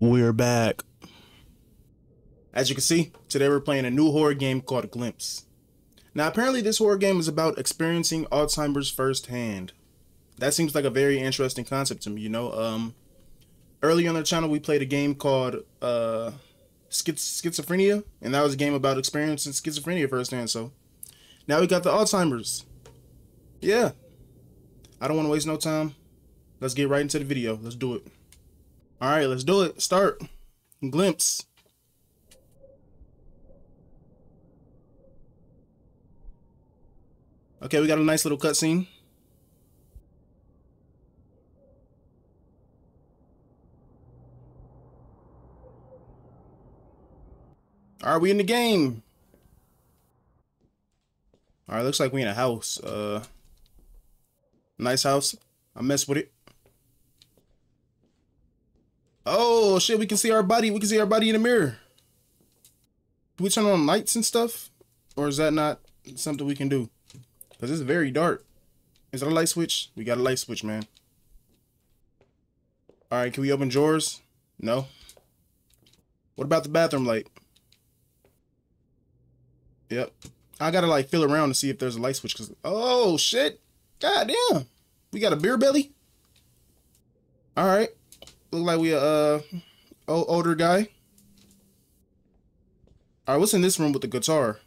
We're back. As you can see, today we're playing a new horror game called Glimpse. Now, apparently, this horror game is about experiencing Alzheimer's firsthand. That seems like a very interesting concept to me, you know? Um, earlier on the channel, we played a game called uh, Schiz- Schizophrenia, and that was a game about experiencing schizophrenia firsthand, so now we got the Alzheimer's. Yeah. I don't want to waste no time. Let's get right into the video. Let's do it. All right, let's do it. Start. Glimpse. Okay, we got a nice little cutscene. Are we in the game? All right, looks like we in a house. Uh, nice house. I mess with it. Oh shit, we can see our body. We can see our body in the mirror. Do we turn on lights and stuff? Or is that not something we can do? Because it's very dark. Is that a light switch? We got a light switch, man. Alright, can we open drawers? No. What about the bathroom light? Yep. I gotta like feel around to see if there's a light switch. Cause oh shit, god damn, we got a beer belly. All right, look like we a uh old, older guy. All right, what's in this room with the guitar?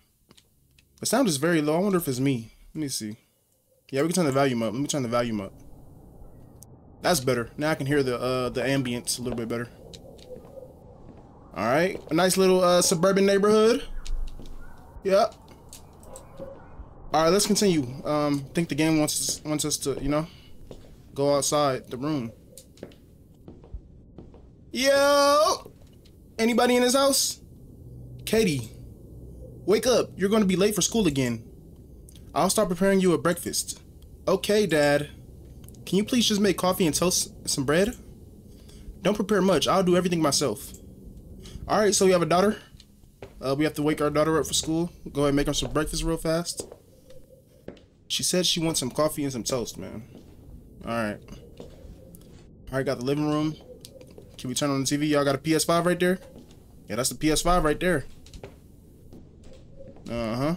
The sound is very low. I wonder if it's me. Let me see. Yeah, we can turn the volume up. Let me turn the volume up. That's better. Now I can hear the uh the ambience a little bit better. All right, a nice little uh suburban neighborhood. Yep. All right, let's continue. Um, I think the game wants us, wants us to, you know, go outside the room. Yo! Anybody in this house? Katie, wake up. You're going to be late for school again. I'll start preparing you a breakfast. Okay, Dad. Can you please just make coffee and toast some bread? Don't prepare much. I'll do everything myself. All right, so we have a daughter. Uh, we have to wake our daughter up for school. Go ahead and make her some breakfast real fast. She said she wants some coffee and some toast, man. Alright. Alright, got the living room. Can we turn on the TV? Y'all got a PS5 right there? Yeah, that's the PS5 right there. Uh-huh.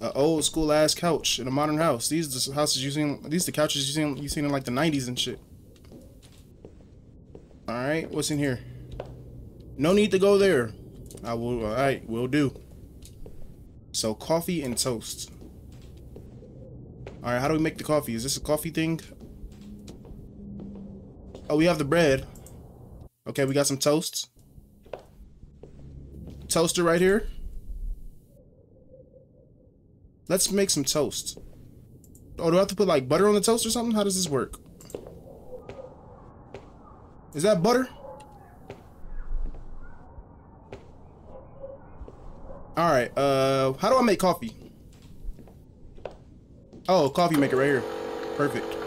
An old school ass couch in a modern house. These the houses seen these the couches you seen you seen in like the 90s and shit. Alright, what's in here? No need to go there. I will alright, will do. So coffee and toast. All right, how do we make the coffee? Is this a coffee thing? Oh, we have the bread. Okay, we got some toast. Toaster right here. Let's make some toast. Oh, do I have to put like butter on the toast or something? How does this work? Is that butter? All right. Uh, how do I make coffee? Oh, coffee maker right here. Perfect.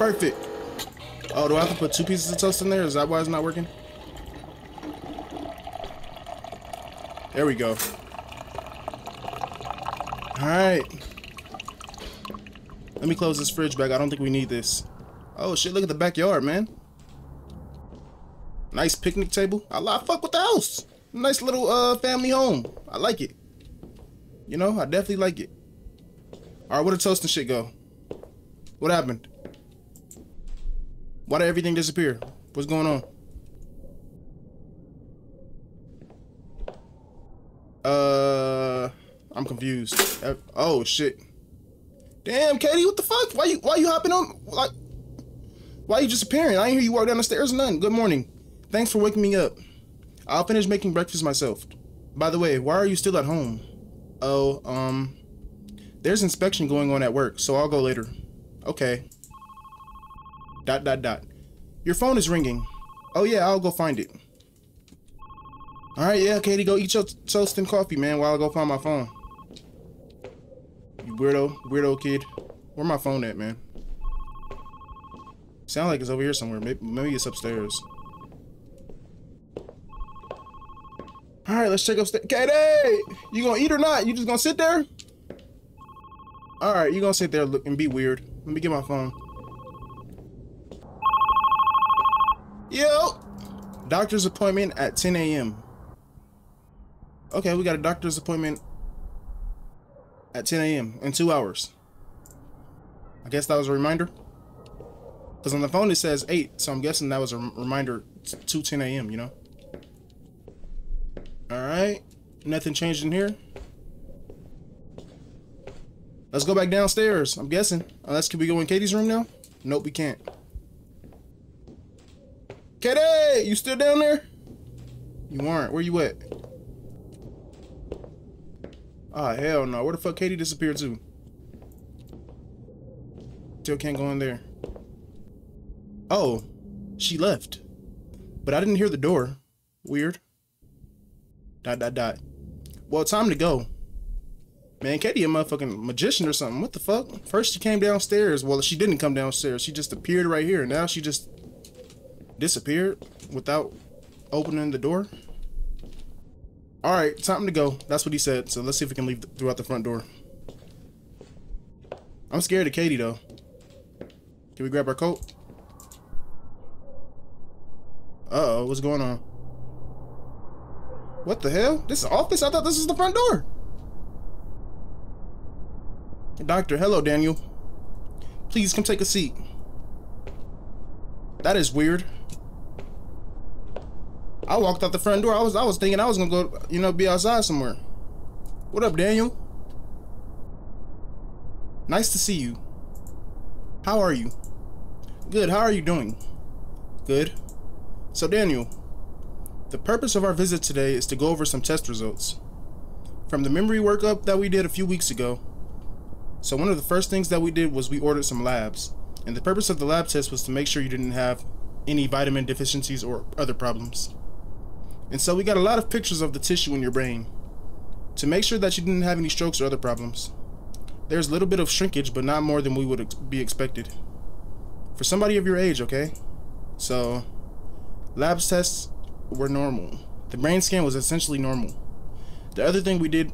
Perfect. Oh, do I have to put two pieces of toast in there? Is that why it's not working? There we go. All right. Let me close this fridge back. I don't think we need this. Oh shit, look at the backyard, man. Nice picnic table. I, I fuck with the house. Nice little uh family home. I like it. You know, I definitely like it. All right, where the toast and shit go? What happened? Why did everything disappear? What's going on? Uh, I'm confused. Oh shit. Damn, Katie, what the fuck? Why you why you hopping on like? Why you just appearing? I ain't hear you walk down the stairs nothing. Good morning. Thanks for waking me up. I'll finish making breakfast myself. By the way, why are you still at home? Oh, um, there's inspection going on at work, so I'll go later. Okay. Dot, dot, dot. Your phone is ringing. Oh yeah, I'll go find it. Alright, yeah, Katie, go eat your toast and coffee, man, while I go find my phone. You weirdo, weirdo kid. Where my phone at, man? Sound like it's over here somewhere. Maybe, maybe it's upstairs. All right, let's check upstairs. Katie, you gonna eat or not? You just gonna sit there? All right, you gonna sit there and be weird. Let me get my phone. Yo! Doctor's appointment at 10 a.m. Okay, we got a doctor's appointment at 10 a.m. in two hours. I guess that was a reminder. Because on the phone it says 8, so I'm guessing that was a reminder to 10 a.m., you know? Alright. Nothing changed in here. Let's go back downstairs, I'm guessing. Unless, can we go in Katie's room now? Nope, we can't. Katie! You still down there? You aren't. Where you at? Ah, oh, hell no. Where the fuck Katie disappeared to? Still can't go in there. Oh, she left. But I didn't hear the door. Weird. Dot, dot, dot. Well, time to go. Man, Katie a motherfucking magician or something. What the fuck? First she came downstairs. Well, she didn't come downstairs. She just appeared right here. Now she just disappeared without opening the door. All right, time to go. That's what he said. So let's see if we can leave throughout the front door. I'm scared of Katie though. Can we grab our coat? Uh oh, what's going on? What the hell? This is office? I thought this was the front door. Doctor, hello, Daniel. Please come take a seat. That is weird. I walked out the front door. I was I was thinking I was gonna go, you know, be outside somewhere. What up, Daniel? Nice to see you. How are you? Good. How are you doing? Good. So, Daniel, the purpose of our visit today is to go over some test results. From the memory workup that we did a few weeks ago, so one of the first things that we did was we ordered some labs. And the purpose of the lab test was to make sure you didn't have any vitamin deficiencies or other problems. And so we got a lot of pictures of the tissue in your brain to make sure that you didn't have any strokes or other problems. There's a little bit of shrinkage, but not more than we would ex be expected. For somebody of your age, okay? So, labs tests were normal. The brain scan was essentially normal. The other thing we did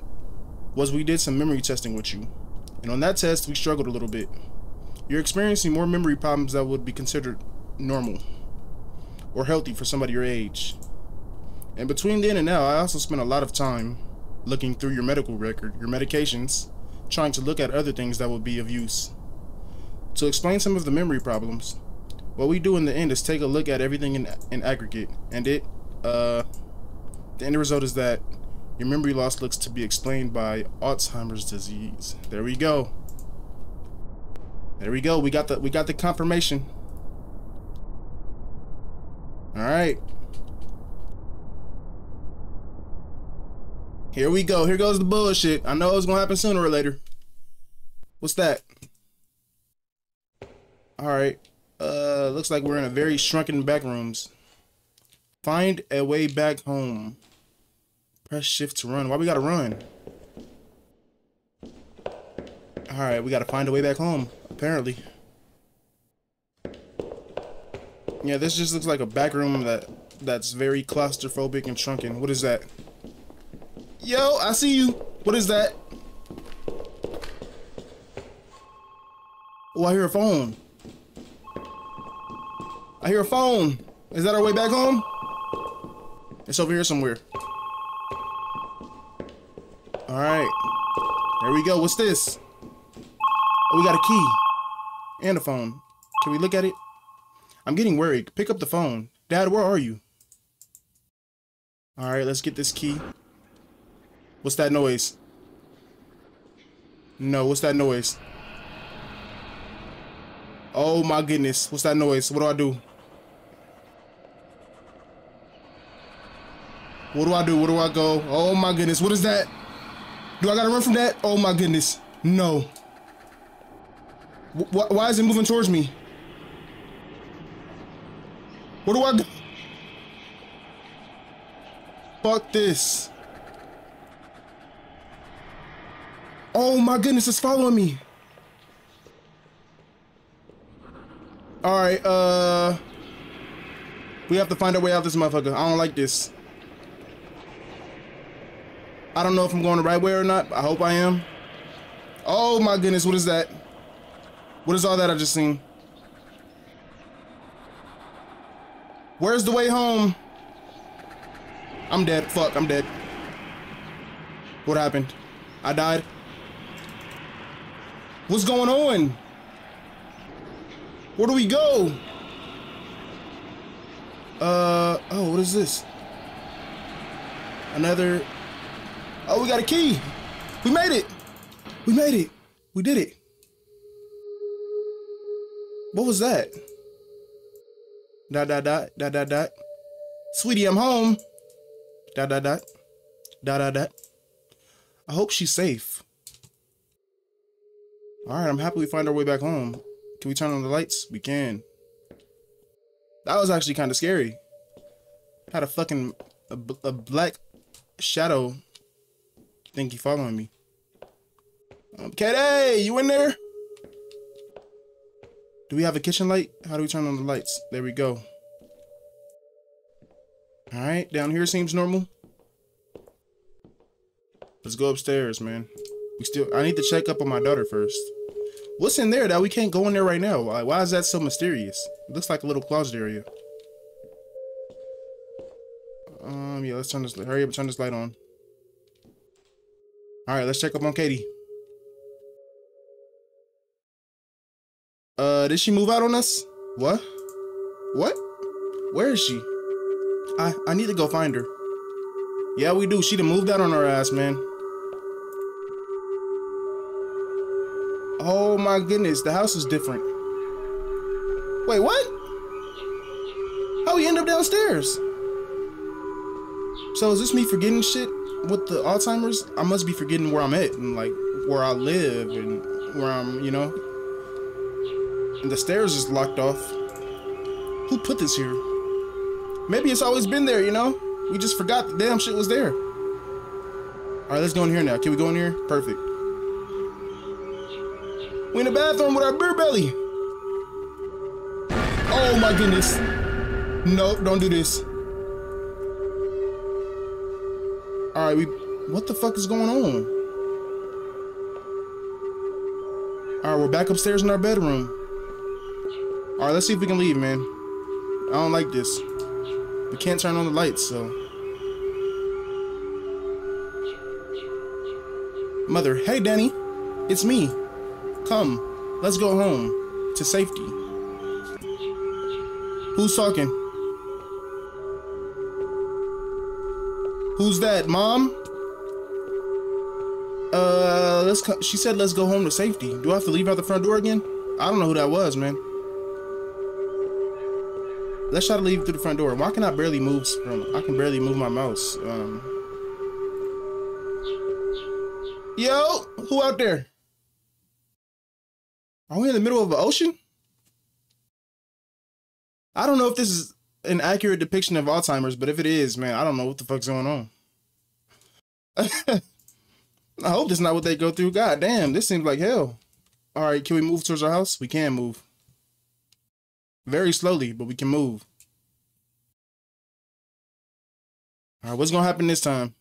was we did some memory testing with you. And on that test, we struggled a little bit. You're experiencing more memory problems that would be considered normal or healthy for somebody your age. And between then and now, I also spent a lot of time looking through your medical record, your medications, trying to look at other things that would be of use. To explain some of the memory problems, what we do in the end is take a look at everything in, in aggregate, and it, uh, the end result is that your memory loss looks to be explained by Alzheimer's disease. There we go. There we go. We got the we got the confirmation. All right. Here we go. Here goes the bullshit. I know it's gonna happen sooner or later. What's that? All right. Uh, looks like we're in a very shrunken back rooms. Find a way back home. Press shift to run. Why we gotta run? Alright, we gotta find a way back home, apparently. Yeah, this just looks like a back room that that's very claustrophobic and shrunken. What is that? Yo, I see you. What is that? Oh, I hear a phone. I hear a phone. Is that our way back home? It's over here somewhere. All right. There we go. What's this? Oh, we got a key. And a phone. Can we look at it? I'm getting worried. Pick up the phone. Dad, where are you? All right, let's get this key. What's that noise? No, what's that noise? Oh my goodness. What's that noise? What do I do? What do I do? Where do I go? Oh my goodness. What is that? Do I gotta run from that? Oh my goodness. No. Wh why is it moving towards me? What do I do? Fuck this. Oh my goodness, it's following me. Alright, uh... We have to find our way out of this motherfucker. I don't like this. I don't know if I'm going the right way or not. I hope I am. Oh my goodness, what is that? What is all that I just seen? Where's the way home? I'm dead. Fuck, I'm dead. What happened? I died. What's going on? Where do we go? Uh, oh, what is this? Another. Oh, we got a key. We made it. We made it. We did it. What was that? Dot, dot, dot, dot, dot, dot. Sweetie, I'm home. Dot, dot, dot. Dot, dot, dot. I hope she's safe. All right, I'm happy we find our way back home. Can we turn on the lights? We can. That was actually kind of scary. Had a fucking a, a black shadow thingy following me. Um, Katie, you in there? Do we have a kitchen light? How do we turn on the lights? There we go. All right, down here seems normal. Let's go upstairs, man. We still, I need to check up on my daughter first. What's in there that we can't go in there right now? Why, why is that so mysterious? It looks like a little closet area. Um, yeah, let's turn this, hurry up turn this light on. All right, let's check up on Katie. Uh, did she move out on us? What? What? Where is she? I, I need to go find her. Yeah, we do. She done moved out on our ass, man. My goodness, the house is different. Wait, what? How we end up downstairs? So is this me forgetting shit with the Alzheimer's? I must be forgetting where I'm at and like where I live and where I'm, you know. And the stairs is locked off. Who put this here? Maybe it's always been there, you know? We just forgot the damn shit was there. Alright, let's go in here now. Can we go in here? Perfect. We in the bathroom with our beer belly. Oh my goodness. Nope, don't do this. Alright, we what the fuck is going on? Alright, we're back upstairs in our bedroom. Alright, let's see if we can leave, man. I don't like this. We can't turn on the lights, so. Mother, hey Danny, it's me. Come, let's go home to safety. Who's talking? Who's that, mom? Uh, let's. She said, "Let's go home to safety." Do I have to leave out the front door again? I don't know who that was, man. Let's try to leave through the front door. Why can I barely move from? I can barely move my mouse. Um. Yo, who out there? Are we in the middle of an ocean? I don't know if this is an accurate depiction of Alzheimer's, but if it is, man, I don't know what the fuck's going on. I hope this is not what they go through. God damn, this seems like hell. All right, can we move towards our house? We can move. Very slowly, but we can move. All right, what's gonna happen this time?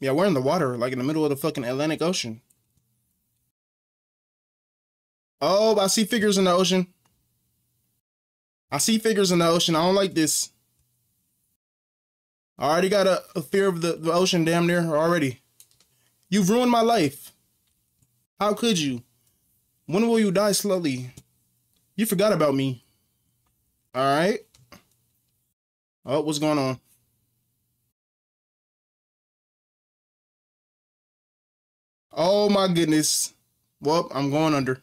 Yeah, we're in the water, like in the middle of the fucking Atlantic Ocean. Oh, I see figures in the ocean. I see figures in the ocean. I don't like this. I already got a, a fear of the, the ocean damn near already. You've ruined my life. How could you? When will you die slowly? You forgot about me. All right. Oh, what's going on? Oh my goodness. Well, I'm going under.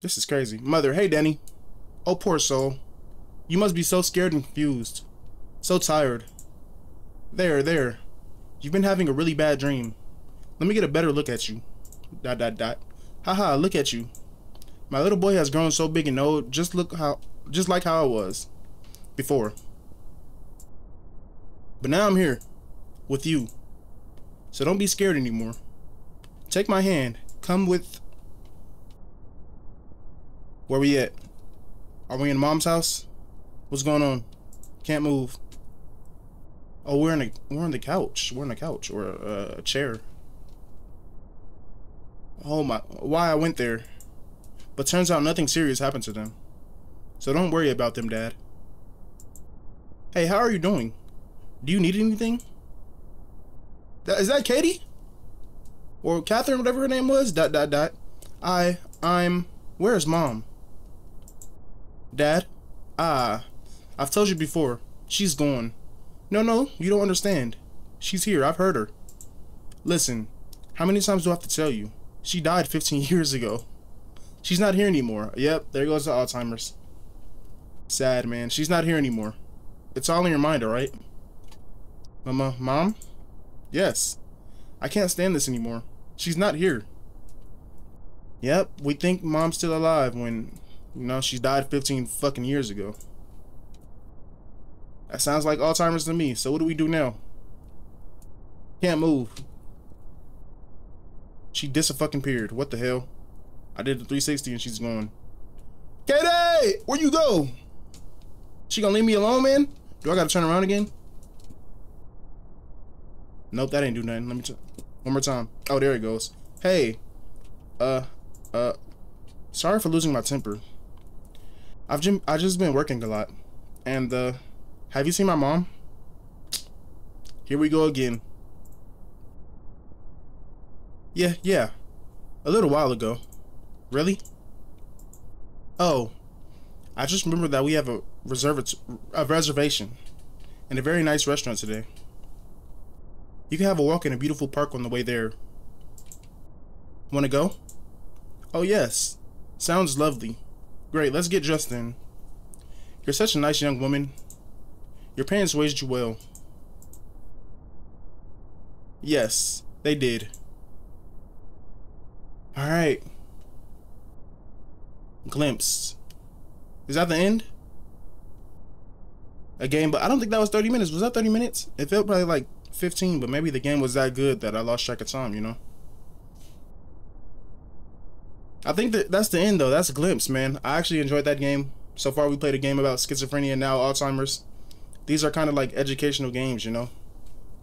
This is crazy. Mother, hey Danny. Oh, poor soul. You must be so scared and confused. So tired. There, there. You've been having a really bad dream. Let me get a better look at you. Dot, dot, dot. Haha, look at you. My little boy has grown so big and old, just look how, just like how I was. Before. But now I'm here. With you. So don't be scared anymore. Take my hand. Come with... Where we at? Are we in mom's house? What's going on? Can't move. Oh, we're in a we're on the couch. We're on the couch or a, a chair. oh my, why I went there. But turns out nothing serious happened to them. So don't worry about them, Dad. Hey, how are you doing? Do you need anything? Is that Katie? Or Catherine, whatever her name was? Dot, dot, dot. I, I'm, where's mom? Dad? Ah, I've told you before. She's gone. No, no, you don't understand. She's here. I've heard her. Listen, how many times do I have to tell you? She died 15 years ago. She's not here anymore. Yep, there goes the Alzheimer's. Sad, man. She's not here anymore. It's all in your mind, alright? Mama, Mom? Yes. I can't stand this anymore. She's not here. Yep, we think Mom's still alive when, you know, she died 15 fucking years ago. That sounds like Alzheimer's to me. So what do we do now? Can't move. She dis-fucking-peered. What the hell? I did the 360 and she's gone. Katie! Where you go? She gonna leave me alone, man? Do I gotta turn around again? Nope, that ain't do nothing. Let me try. One more time. Oh, there it goes. Hey. Uh, uh, sorry for losing my temper. I've just, I've just been working a lot. And, uh, have you seen my mom? Here we go again. Yeah, yeah. A little while ago. Really? Oh. I just remember that we have a reserve a reservation in a very nice restaurant today. You can have a walk in a beautiful park on the way there. Want to go? Oh yes. Sounds lovely. Great, let's get dressed. You're such a nice young woman. Your parents raised you well. Yes, they did. Alright. Glimpse. Is that the end? A game, but I don't think that was 30 minutes. Was that 30 minutes? It felt probably like 15, but maybe the game was that good that I lost track of time, you know? I think that that's the end, though. That's a glimpse, man. I actually enjoyed that game. So far, we played a game about schizophrenia now Alzheimer's. These are kind of like educational games, you know?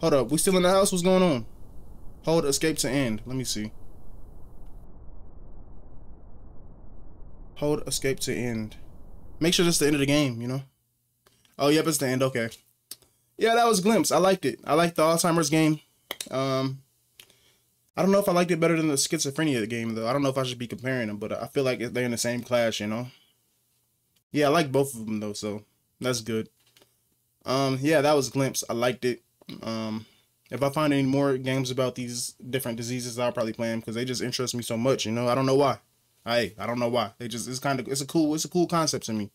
Hold up, we still in the house? What's going on? Hold escape to end. Let me see. Hold escape to end. Make sure that's the end of the game, you know? Oh, yep, it's the end. Okay. Yeah, that was Glimpse. I liked it. I liked the Alzheimer's game. Um, I don't know if I liked it better than the schizophrenia game, though. I don't know if I should be comparing them, but I feel like they're in the same class, you know? Yeah, I like both of them, though, so that's good. Um, yeah, that was Glimpse. I liked it. Um, if I find any more games about these different diseases, I'll probably play them because they just interest me so much. You know, I don't know why. I I don't know why. They just it's kind of it's a cool it's a cool concept to me.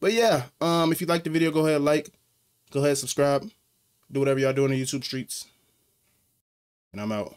But yeah, um, if you like the video, go ahead like, go ahead subscribe, do whatever y'all do in the YouTube streets, and I'm out.